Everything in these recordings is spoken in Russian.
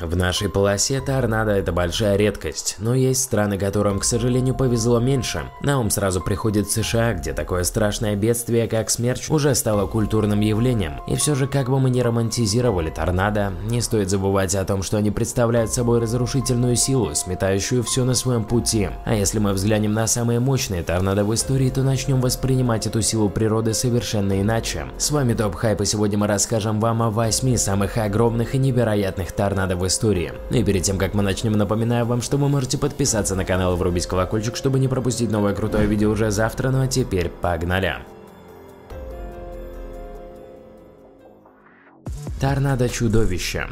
В нашей полосе торнадо это большая редкость, но есть страны, которым, к сожалению, повезло меньше. На ум сразу приходит США, где такое страшное бедствие, как смерч, уже стало культурным явлением. И все же, как бы мы ни романтизировали торнадо, не стоит забывать о том, что они представляют собой разрушительную силу, сметающую все на своем пути. А если мы взглянем на самые мощные торнадо в истории, то начнем воспринимать эту силу природы совершенно иначе. С вами Топ Хайп и сегодня мы расскажем вам о 8 самых огромных и невероятных торнадо в истории. Ну и перед тем, как мы начнем, напоминаю вам, что вы можете подписаться на канал и врубить колокольчик, чтобы не пропустить новое крутое видео уже завтра, ну а теперь погнали! Торнадо-чудовище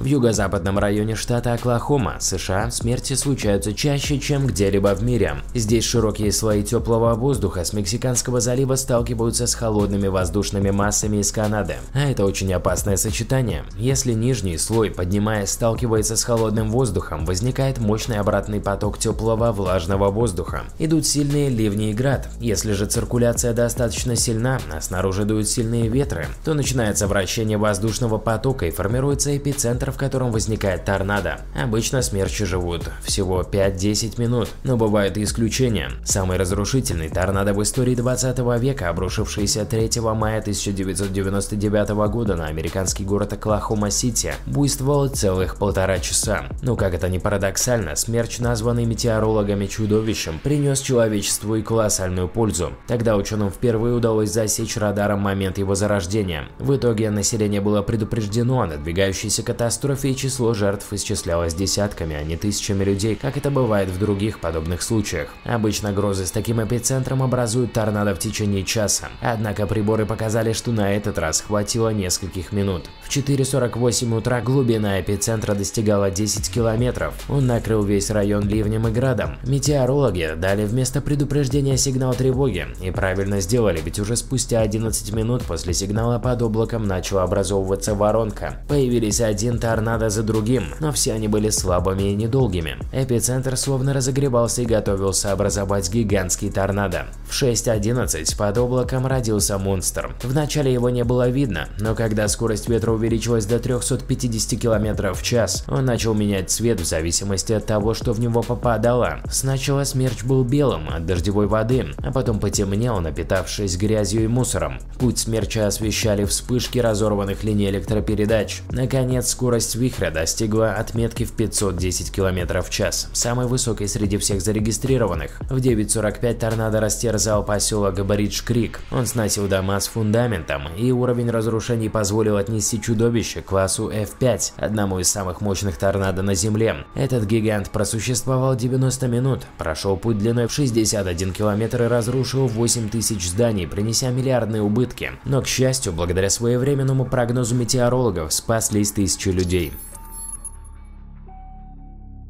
в юго-западном районе штата Оклахома, США, смерти случаются чаще, чем где-либо в мире. Здесь широкие слои теплого воздуха с Мексиканского залива сталкиваются с холодными воздушными массами из Канады. А это очень опасное сочетание. Если нижний слой, поднимаясь, сталкивается с холодным воздухом, возникает мощный обратный поток теплого влажного воздуха. Идут сильные ливни и град. Если же циркуляция достаточно сильна, а снаружи дуют сильные ветры, то начинается вращение воздушного потока и формируется эпицентр в котором возникает торнадо. Обычно смерчи живут всего 5-10 минут, но бывают и исключения. Самый разрушительный торнадо в истории 20 века, обрушившийся 3 мая 1999 года на американский город Оклахома-Сити, буйствовал целых полтора часа. Но как это ни парадоксально, смерч, названный метеорологами чудовищем, принес человечеству и колоссальную пользу. Тогда ученым впервые удалось засечь радаром момент его зарождения. В итоге население было предупреждено о надвигающейся катастрофе катастрофе и число жертв исчислялось десятками, а не тысячами людей, как это бывает в других подобных случаях. Обычно грозы с таким эпицентром образуют торнадо в течение часа, однако приборы показали, что на этот раз хватило нескольких минут. В 4.48 утра глубина эпицентра достигала 10 километров. Он накрыл весь район ливнем и градом. Метеорологи дали вместо предупреждения сигнал тревоги и правильно сделали, ведь уже спустя 11 минут после сигнала под облаком начала образовываться воронка. Появились один торнадо за другим, но все они были слабыми и недолгими. Эпицентр словно разогревался и готовился образовать гигантский торнадо. В 6.11 под облаком родился монстр. Вначале его не было видно, но когда скорость ветра увеличилась до 350 км в час, он начал менять цвет в зависимости от того, что в него попадало. Сначала смерч был белым от дождевой воды, а потом потемнел, напитавшись грязью и мусором. Путь смерча освещали вспышки разорванных линий электропередач. Наконец, скорость Скорость вихря достигла отметки в 510 км в час, самой высокой среди всех зарегистрированных. В 9.45 торнадо растерзал поселок Бридж-Крик. Он сносил дома с фундаментом, и уровень разрушений позволил отнести чудовище к классу F5, одному из самых мощных торнадо на Земле. Этот гигант просуществовал 90 минут, прошел путь длиной в 61 км и разрушил 8 тысяч зданий, принеся миллиардные убытки. Но, к счастью, благодаря своевременному прогнозу метеорологов, спаслись тысячи людей людей.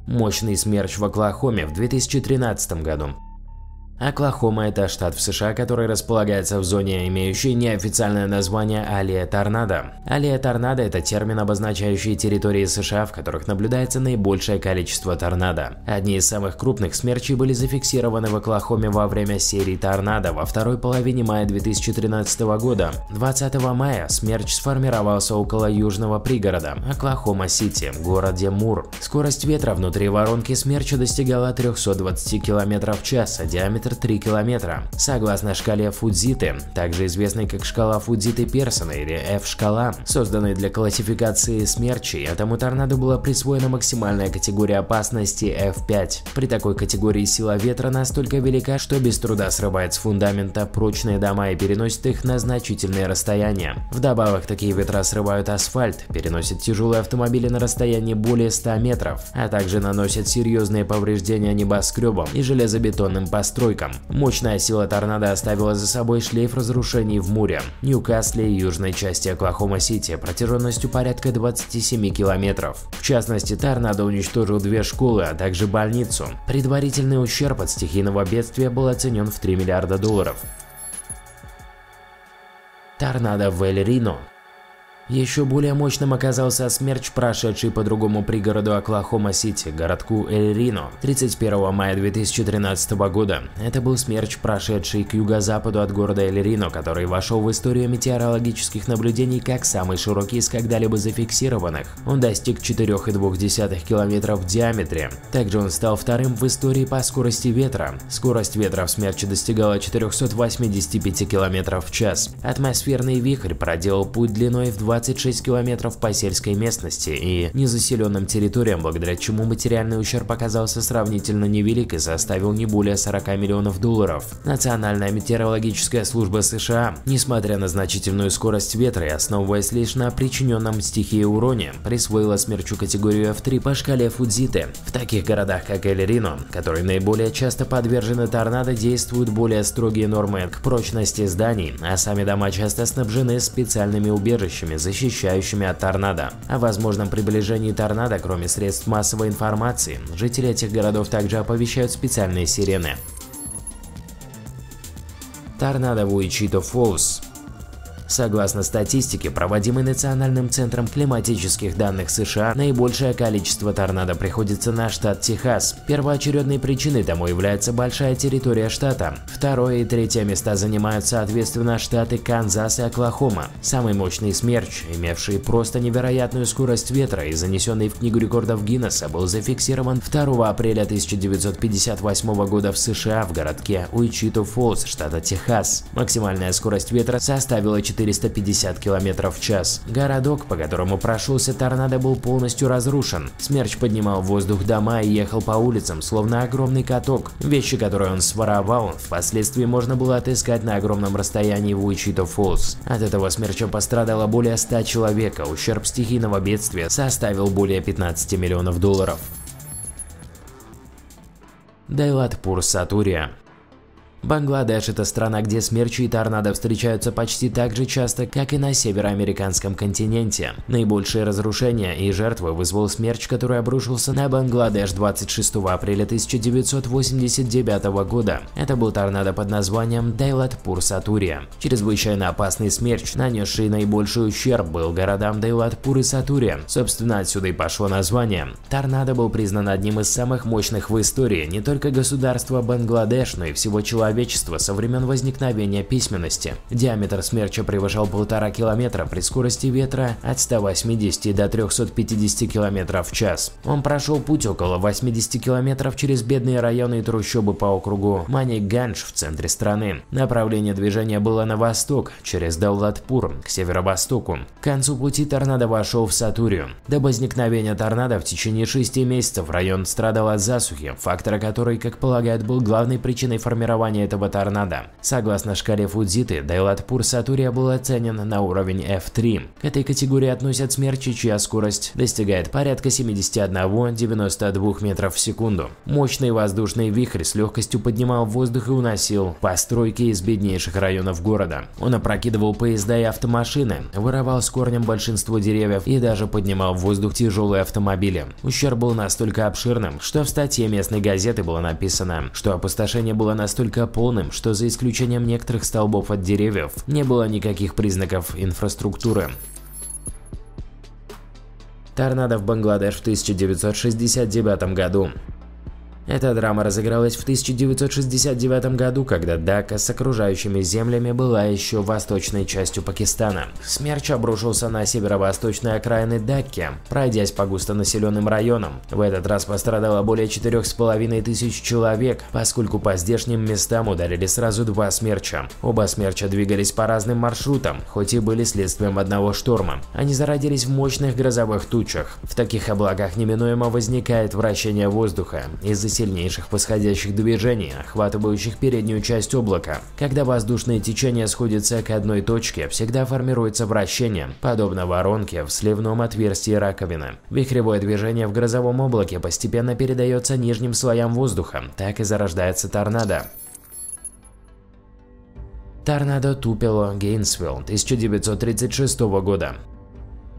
Мощный смерч в Оклахоме в 2013 году Оклахома – это штат в США, который располагается в зоне, имеющей неофициальное название Алия Торнадо. Алия Торнадо – это термин, обозначающий территории США, в которых наблюдается наибольшее количество торнадо. Одни из самых крупных смерчей были зафиксированы в Оклахоме во время серии торнадо во второй половине мая 2013 года. 20 мая смерч сформировался около южного пригорода – Оклахома-Сити, городе Мур. Скорость ветра внутри воронки смерча достигала 320 км в час, а диаметр диаметр 3 километра. Согласно шкале Фудзиты, также известной как шкала Фудзиты Персона или F-шкала, созданной для классификации смерчей, этому торнадо была присвоена максимальная категория опасности F5. При такой категории сила ветра настолько велика, что без труда срывает с фундамента прочные дома и переносит их на значительные расстояния. Вдобавок, такие ветра срывают асфальт, переносят тяжелые автомобили на расстоянии более 100 метров, а также наносят серьезные повреждения небоскребам и железобетонным постройкам веком. Мощная сила торнадо оставила за собой шлейф разрушений в Муре, Ньюкасле и южной части Оклахома-Сити протяженностью порядка 27 километров. В частности, торнадо уничтожил две школы, а также больницу. Предварительный ущерб от стихийного бедствия был оценен в 3 миллиарда долларов. Торнадо в Эль-Рино Еще более мощным оказался смерч, прошедший по другому пригороду Оклахома-Сити, городку Эль-Рино, 31 мая 2013 года. Это был смерч, прошедший к юго-западу от города Эль-Рино, который вошел в историю метеорологических наблюдений как самый широкий из когда-либо зафиксированных. Он достиг 4,2 км в диаметре. Также он стал вторым в истории по скорости ветра. Скорость ветра в смерче достигала 485 км в час. Атмосферный вихрь проделал путь длиной в 20 26 километров по сельской местности и незаселенным территориям, благодаря чему материальный ущерб оказался сравнительно невелик и составил не более 40 миллионов долларов. Национальная метеорологическая служба США, несмотря на значительную скорость ветра и основываясь лишь на причиненном стихии уроне, присвоила смерчу категорию F3 по шкале Фудзиты. В таких городах, как Эль-Рино, которые наиболее часто подвержены торнадо, действуют более строгие нормы к прочности зданий, а сами дома часто снабжены специальными убежищами, защищающими от торнадо. О возможном приближении торнадо, кроме средств массовой информации, жители этих городов также оповещают специальные сирены. Торнадо в Уичито Фоллс Согласно статистике, проводимой Национальным центром климатических данных США, наибольшее количество торнадо приходится на штат Техас. Первоочередной причиной тому является большая территория штата. Второе и третье места занимают соответственно штаты Канзас и Оклахома. Самый мощный смерч, имевший просто невероятную скорость ветра и занесенный в Книгу рекордов Гиннесса, был зафиксирован 2 апреля 1958 года в США в городке Уичито Фоллс, штата Техас. Максимальная скорость ветра составила 4 450 км в час. Городок, по которому прошелся торнадо, был полностью разрушен. Смерч поднимал воздух дома и ехал по улицам, словно огромный каток. Вещи, которые он своровал, впоследствии можно было отыскать на огромном расстоянии в Уичито Фоллс. От этого смерча пострадало более 100 человек, а ущерб стихийного бедствия составил более 15 миллионов долларов. Дайлатпур Сатурия Бангладеш – это страна, где смерчи и торнадо встречаются почти так же часто, как и на североамериканском континенте. Наибольшие разрушения и жертвы вызвал смерч, который обрушился на Бангладеш 26 апреля 1989 года. Это был торнадо под названием Дайлатпур Сатурия. Чрезвычайно опасный смерч, нанесший наибольший ущерб, был городам Дайлатпур и Сатурия. Собственно, отсюда и пошло название. Торнадо был признан одним из самых мощных в истории не только государства Бангладеш, но и всего человечества человечества со времен возникновения письменности. Диаметр смерча превышал полтора километра при скорости ветра от 180 до 350 км в час. Он прошел путь около 80 километров через бедные районы и трущобы по округу Маник-Ганж в центре страны. Направление движения было на восток, через Даулатпур, к северо-востоку. К концу пути торнадо вошел в Сатурию. До возникновения торнадо в течение 6 месяцев район страдал от засухи, фактора которой, как полагают, был главной причиной формирования создания этого торнадо. Согласно шкале Фудзиты, Дайлатпур Сатурия был оценен на уровень F3. К этой категории относят смерчи, чья скорость достигает порядка 71-92 метров в секунду. Мощный воздушный вихрь с легкостью поднимал воздух и уносил постройки из беднейших районов города. Он опрокидывал поезда и автомашины, вырывал с корнем большинство деревьев и даже поднимал в воздух тяжелые автомобили. Ущерб был настолько обширным, что в статье местной газеты было написано, что опустошение было настолько полным, что за исключением некоторых столбов от деревьев, не было никаких признаков инфраструктуры. Торнадо в Бангладеш в 1969 году. Эта драма разыгралась в 1969 году, когда Дака с окружающими землями была еще восточной частью Пакистана. Смерч обрушился на северо-восточные окраины Дакки, пройдясь по густонаселенным районам. В этот раз пострадало более 4,5 тысяч человек, поскольку по здешним местам ударили сразу два смерча. Оба смерча двигались по разным маршрутам, хоть и были следствием одного шторма. Они зародились в мощных грозовых тучах. В таких облаках неминуемо возникает вращение воздуха из-за сильнейших восходящих движений, охватывающих переднюю часть облака. Когда воздушные течения сходятся к одной точке, всегда формируется вращение, подобно воронке в сливном отверстии раковины. Вихревое движение в грозовом облаке постепенно передается нижним слоям воздуха, так и зарождается торнадо. Торнадо Тупело, Гейнсвилл, 1936 года.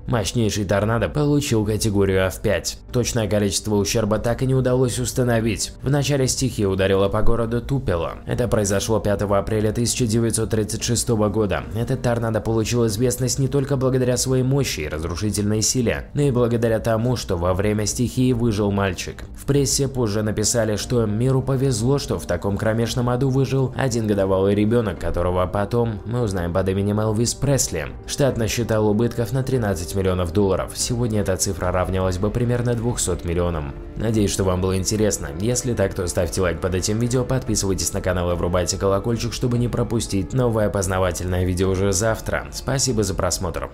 Мощнейший торнадо получил категорию F5. Точное количество ущерба так и не удалось установить. В начале стихия ударила по городу Тупело. Это произошло 5 апреля 1936 года. Этот торнадо получил известность не только благодаря своей мощи и разрушительной силе, но и благодаря тому, что во время стихии выжил мальчик. В прессе позже написали, что миру повезло, что в таком кромешном аду выжил один годовалый ребенок, которого потом мы узнаем под именем Элвис Пресли. Штат насчитал убытков на 13 миллионов долларов. Сегодня эта цифра равнялась бы примерно 200 миллионам. Надеюсь, что вам было интересно. Если так, то ставьте лайк под этим видео, подписывайтесь на канал и врубайте колокольчик, чтобы не пропустить новое познавательное видео уже завтра. Спасибо за просмотр.